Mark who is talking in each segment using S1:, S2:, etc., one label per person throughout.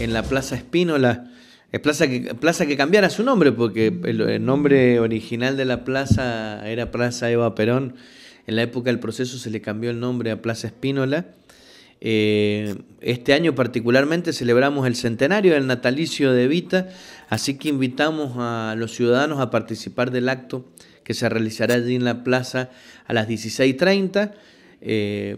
S1: en la Plaza Espínola. Es plaza que, plaza que cambiara su nombre, porque el, nombre original de la plaza era Plaza Eva Perón. En la época del proceso se le cambió el nombre a Plaza Espínola. Eh, este año particularmente celebramos el centenario del natalicio de Evita, así que invitamos a los ciudadanos a participar del acto que se realizará allí en la plaza a las 16.30. Eh,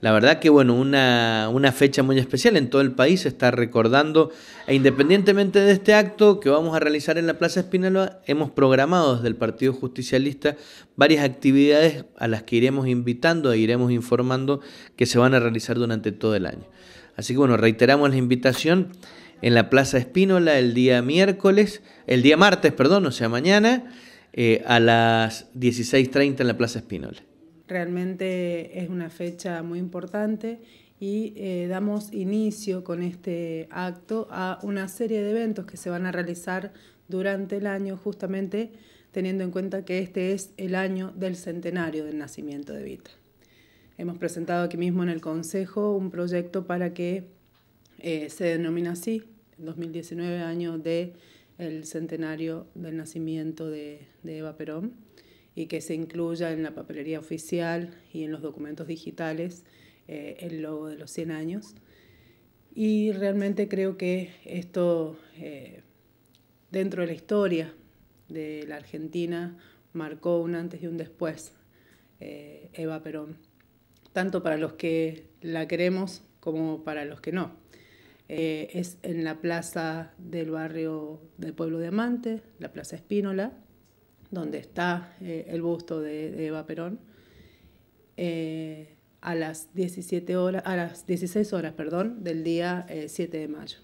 S1: la verdad que bueno, una, una, fecha muy especial en todo el país se está recordando e independientemente de este acto que vamos a realizar en la Plaza Espinaloa, hemos programado desde el Partido Justicialista varias actividades a las que iremos invitando e iremos informando que se van a realizar durante todo el año. Así que bueno, reiteramos la invitación en la Plaza Espínola el día miércoles, el día martes, perdón, o sea, mañana, eh, a las 16.30 en la Plaza Espínola.
S2: Realmente es una fecha muy importante y eh, damos inicio con este acto a una serie de eventos que se van a realizar durante el año justamente teniendo en cuenta que este es el año del centenario del nacimiento de Vita. Hemos presentado aquí mismo en el Consejo un proyecto para que eh, se denomine así, 2019 año del centenario del nacimiento de Eva Perón y que se incluya en la papelería oficial y en los documentos digitales eh, el logo de los 100 años. Y realmente creo que esto, eh, dentro de la historia de la Argentina, marcó un antes y un después, eh, Eva Perón, tanto para los que la queremos como para los que no. es en la plaza del barrio del pueblo de Amante, la Plaza Espínola, donde está eh, el busto de, Eva Perón, eh, a las 17 horas, a las 16 horas, perdón, del día 7 eh, de mayo.